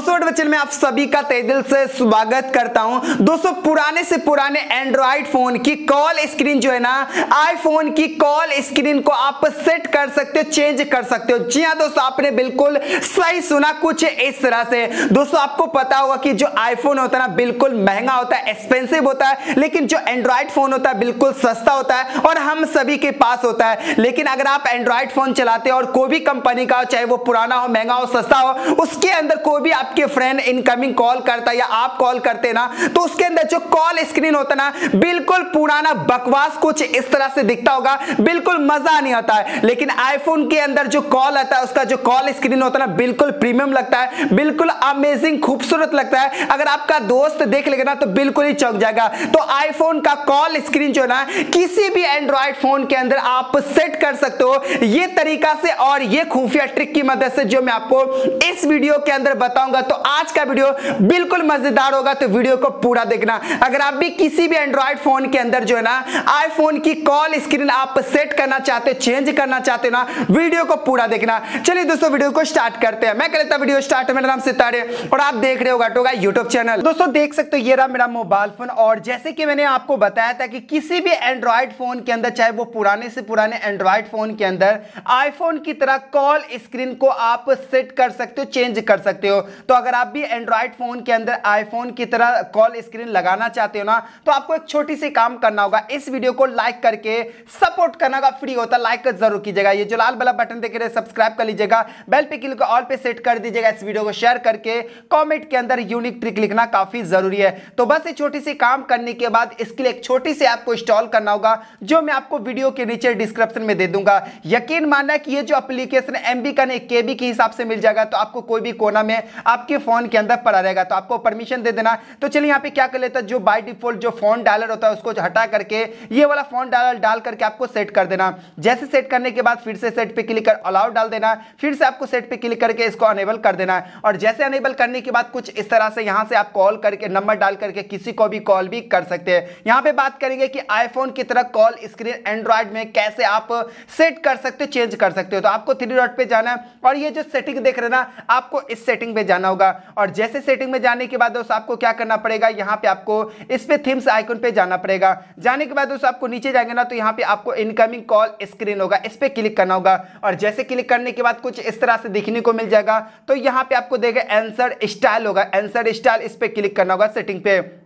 दोस्तों बच्चन में आप सभी का तय दिल से स्वागत करता हूँ। दोस्तों, पुराने से पुराने एंड्रॉइड फ़ोन की कॉल स्क्रीन जो है ना आईफोन की कॉल स्क्रीन को आप सेट कर सकते हो चेंज कर सकते हो। जी हाँ दोस्तों, आपने बिल्कुल सही सुना कुछ इस तरह से। दोस्तों, आपको पता होगा कि जो आईफोन होता है ना, बिल्कुल महँगा होता है एक्सपेंसिव होता है, लेकिन जो एंड्रॉइड फ़ोन होता है, बिल्कुल सस्ता होता है और हम सभी के पास होता है। लेकिन अगर आप एंड्रॉइड फ़ोन चलाते हो और कोई भी कंपनी का चाहे वो पुराना हो, महँगा हो, सस्ता हो, उसके अंदर कोई भी आपके फ्रेंड इनकमिंग कॉल करता या आप कॉल करते ना तो उसके अंदर जो कॉल स्क्रीन होता ना, बिल्कुल पुराना बकवास कुछ इस तरह से दिखता होगा, बिल्कुल मज़ा नहीं आता है। लेकिन आईफोन के अंदर जो कॉल आता है, उसका जो कॉल स्क्रीन होता ना, बिल्कुल प्रीमियम लगता है, बिल्कुल अमेजिंग खूबसूरत लगता है। अगर आपका दोस्त देख लेगा ना तो बिल्कुल ही चौक जाएगा। तो आईफोन का कॉल स्क्रीन जो ना, किसी भी एंड्रॉइड फ़ोन के अंदर आप सेट कर सकते हो। ये तरीका से और ये खुफिया ट्रिक की मदद से जो मैं आपको इस वीडियो के अंदर बताऊँगा तो आज का वीडियो बिल्कुल मज़ेदार होगा तो वीडियो को पूरा देखना। अगर आप भी किसी भी एंड्रॉइड फ़ोन के अंदर जो है ना आईफोन की कॉल स्क्रीन आप सेट करना चाहते चेंज करना चाहते ना, वीडियो को पूरा देखना। चलिए दोस्तों, वीडियो को स्टार्ट करते हैं। मैं करता वीडियो स्टार्ट मेरा नाम सितारे, और आप देख रहे हो गाटोगा यूट्यूब चैनल दोस्तों, देख सकते हो, ये रहा मेरा मोबाइल फ़ोन और जैसे कि मैंने आपको बताया था कि किसी भी एंड्रॉइड फ़ोन के अंदर, चाहे वो पुराने से पुराने एंड्रॉइड फ़ोन के अंदर आईफोन की तरह कॉल स्क्रीन को आप सेट कर सकते हो चेंज कर सकते हो। तो अगर आप भी एंड्रॉइड फ़ोन के अंदर आईफोन की तरह कॉल स्क्रीन लगाना चाहते हो ना तो आपको एक छोटी सी काम करना होगा। इस वीडियो को लाइक करके सपोर्ट करना होगा। फ्री होता लाइक ज़रूर कीजिएगा। ये जो लाल वाला बटन देख रहे सब्सक्राइब कर लीजिएगा। बेल पे क्लिक ऑल पे सेट कर दीजिएगा। इस वीडियो को शेयर करके कॉमेंट के अंदर यूनिक ट्रिक लिखना काफ़ी ज़रूरी है। तो बस ये छोटी सी काम करने के बाद इसके लिए एक छोटी सी ऐप को इंस्टॉल करना होगा, जो मैं आपको वीडियो के नीचे डिस्क्रिप्शन में दे दूँगा। यकीन मानना कि ये जो एप्लीकेशन एमबी का नहीं केबी के हिसाब से मिल जाएगा तो आपको कोई भी कोना में आपके फ़ोन के अंदर पड़ा रहेगा तो आपको परमिशन दे देना। तो चलिए यहाँ पे क्या कर लेता है, जो बाय डिफ़ॉल्ट जो फ़ोन डायलर होता है, उसको हटा करके, ये वाला फ़ोन डायलर डाल करके आपको सेट कर देना। जैसे सेट करने के बाद फिर से सेट पे क्लिक कर अलाउ डाल देना। फिर से आपको सेट पे क्लिक करके इसको अनेबल कर देना। है और जैसे अनेबल करने के बाद कुछ इस तरह से यहाँ से आप कॉल करके नंबर डाल करके किसी को भी कॉल भी कर सकते हैं। यहाँ पे बात करेंगे कि आईफोन की तरह कॉल स्क्रीन एंड्रॉइड में कैसे आप सेट कर सकते हो चेंज कर सकते हो। तो आपको थ्री डॉट पे जाना है। और ये जो सेटिंग देख रहे ना, आपको इस सेटिंग पे जाना होगा। और जैसे सेटिंग में जाने के बाद दोस्तों आपको क्या करना पड़ेगा? यहाँ पे आपको इस पे थीम्स आइकन पे जाना पड़ेगा। जाने के बाद दोस्तों आपको नीचे जाएँगे ना तो यहाँ पे आपको इनकमिंग कॉल स्क्रीन होगा। इस पे क्लिक करना होगा। और जैसे क्लिक करने के बाद कुछ इस तरह से दिखने को मिल जाएगा। तो यहाँ पे आपको देगा आंसर स्टाइल होगा। एंसर स्टाइल इस पे क्लिक करना होगा सेटिंग पे।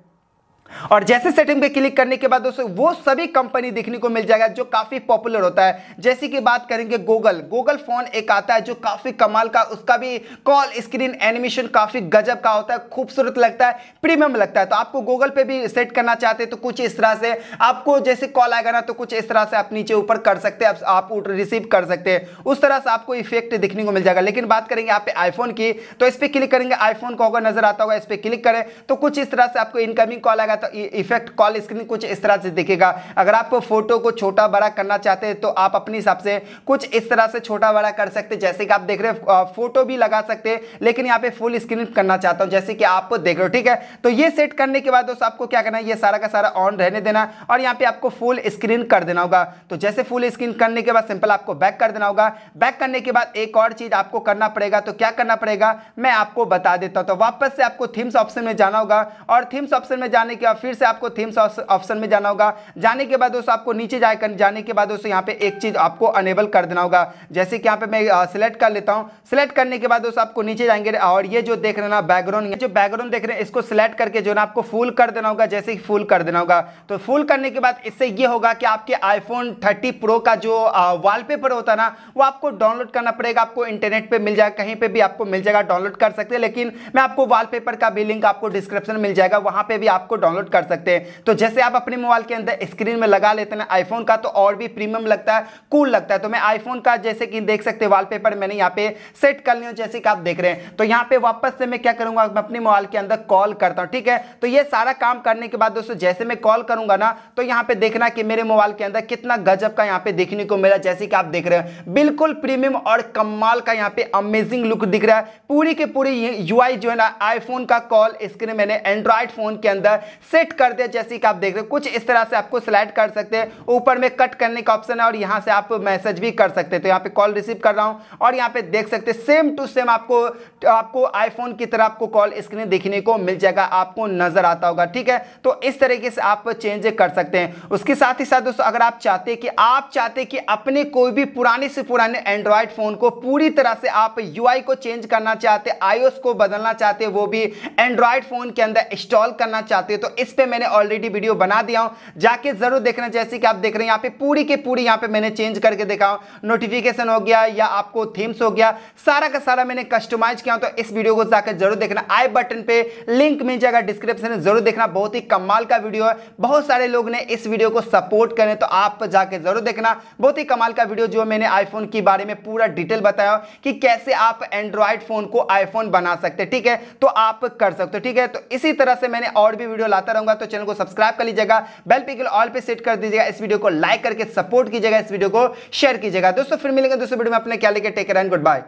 और जैसे सेटिंग पे क्लिक करने के बाद दोस्तों, वो सभी कंपनी देखने को मिल जाएगा जो काफ़ी पॉपुलर होता है। जैसे कि बात करेंगे गूगल गूगल फ़ोन एक आता है जो काफ़ी कमाल का, उसका भी कॉल स्क्रीन एनिमेशन काफ़ी गजब का होता है, खूबसूरत लगता है प्रीमियम लगता है। तो आपको गूगल पे भी सेट करना चाहते हैं तो कुछ इस तरह से, आपको जैसे कॉल आएगा ना तो कुछ इस तरह से आप नीचे ऊपर कर सकते हैं, आप रिसीव कर सकते हैं। उस तरह से आपको इफ़ेक्ट दिखने को मिल जाएगा। लेकिन बात करेंगे आप आईफोन की तो इस पर क्लिक करेंगे आईफोन का होगा नज़र आता होगा, इस पर क्लिक करें तो कुछ इस तरह से आपको इनकमिंग कॉल आएगा तो इफ़ेक्ट कॉल स्क्रीन कुछ इस तरह से दिखेगा। अगर आप फ़ोटो को छोटा बड़ा करना चाहते हैं तो आप अपने हिसाब से कुछ इस तरह से छोटा बड़ा कर सकते जैसे कि आप देख रहे हैं फ़ोटो भी लगा सकते हैं, लेकिन यहाँ पे फुल स्क्रीन करना चाहता हूँ, जैसे कि आप देख रहे हो, ठीक है? तो ये सेट करने के बाद दोस्तों आपको क्या करना है? ये सारा का सारा ऑन रहने देना और यहाँ पे आपको फुल स्क्रीन कर देना होगा। तो जैसे फुल स्क्रीन करने के बाद सिंपल आपको बैक कर देना होगा। बैक करने के बाद एक और चीज़ आपको करना पड़ेगा। तो क्या करना पड़ेगा? मैं आपको बता देता हूँ। तो वापस से आपको थीम्स ऑप्शन में जाना होगा और थीम्स ऑप्शन में जाने के फिर से आपको थीम्स ऑप्शन में जाना होगा। जाने के बाद दोस्तों आपको नीचे जाकर जाने के बाद दोस्तों यहाँ पे एक चीज़ आपको अनेबल कर देना होगा। जैसे कि यहाँ पे मैं सिलेक्ट कर लेता हूँ। सिलेक्ट करने के बाद दोस्तों आपको नीचे जाएँगे और ये जो देख रहे ना बैकग्राउंड जो बैकग्राउंड देख रहे हैं, इसको सिलेक्ट करके जो ना आपको फुल कर देना होगा, जैसे ही फुल कर देना होगा। तो फुल करने के बाद इससे ये होगा कि आपके आईफोन थर्टी प्रो का जो वॉलपेपर होता है ना, वो आपको डाउनलोड करना पड़ेगा, आपको इंटरनेट पर मिल जाएगा, कहीं पर भी आपको मिल जाएगा डाउनलोड कर सकते हैं। लेकिन मैं आपको वॉलपेपर का भी लिंक आपको डिस्क्रिप्शन मिल जाएगा, वहाँ पर भी आपको डाउनलोड कर सकते हैं। तो जैसे आप अपने मोबाइल के अंदर स्क्रीन में लगा लेते हैं आईफोन का तो और भी प्रीमियम लगता है कूल लगता है। तो मैं आईफोन का जैसे कि देख सकते वॉलपेपर मैंने यहाँ पे सेट कर लिया जैसे कि आप देख रहे हैं। तो यहाँ पे वापस से मैं क्या करूँगा, मैं अपने मोबाइल के अंदर कॉल करता हूँ, ठीक है? तो ये सारा काम करने के बाद दोस्तों, जैसे मैं कॉल करूँगा ना तो यहाँ पे देखना कि मेरे मोबाइल के अंदर कितना गजब का यहाँ पे देखने को मिला, जैसे कि आप देख रहे हैं। बिल्कुल प्रीमियम और कमाल का यहाँ पे अमेजिंग लुक दिख रहा है। पूरी के पूरी यूआई जो है ना आईफोन का कॉल स्क्रीन मैंने एंड्रॉइड फ़ोन के अंदर सेट कर दे जैसे कि आप देख रहे हो। कुछ इस तरह से आपको सिलेक्ट कर सकते हैं। ऊपर में कट करने का ऑप्शन है और यहाँ से आप मैसेज भी कर सकते हैं। तो यहाँ पे कॉल रिसीव कर रहा हूँ और यहाँ पे देख सकते हैं सेम टू सेम आपको आपको आईफोन की तरह आपको कॉल स्क्रीन देखने को मिल जाएगा, आपको नज़र आता होगा, ठीक है? तो इस तरीके से आप चेंज कर सकते हैं। उसके साथ ही साथ दोस्तों, अगर आप चाहते हैं कि, आप चाहते हैं कि अपने कोई भी पुराने से पुराने एंड्रॉयड फ़ोन को पूरी तरह से आप यूआई को चेंज करना चाहते आईओएस को बदलना चाहते वो भी एंड्रॉयड फ़ोन के अंदर इंस्टॉल करना चाहते तो इस पे मैंने ऑलरेडी वीडियो बना दिया हूँ। जाके ज़रूर देखना, जैसे कि आप देख रहे हैं, यहाँ पे पूरी के पूरी यहाँ पे मैंने चेंज करके देखा नोटिफिकेशन हो गया या आपको थीम्स हो गया, सारा का सारा मैंने कस्टमाइज किया तो इस वीडियो को जाकर ज़रूर देखना। आई बटन पे लिंक मिल जाएगा डिस्क्रिप्शन में, ज़रूर देखना। बहुत ही कमाल का वीडियो है। बहुत सारे लोग ने इस वीडियो को सपोर्ट करें तो आप जाके ज़रूर देखना। बहुत ही कमाल का वीडियो जो मैंने आईफोन के बारे में पूरा डिटेल बताया कि कैसे आप एंड्रॉयड फ़ोन को आईफोन बना सकते ठीक है? तो आप कर सकते हो, ठीक है? तो इसी तरह से मैंने और भी वीडियो लाता रहूँगा तो चैनल को सब्सक्राइब कर लीजिएगा, बेल पिकल ऑल पे सेट कर दीजिएगा, इस वीडियो को लाइक करके सपोर्ट कीजिएगा, इस वीडियो को शेयर कीजिएगा। दोस्तों, फिर मिलेंगे दोस्तों वीडियो में अपने क्या लेके टेक एंड गुड बाय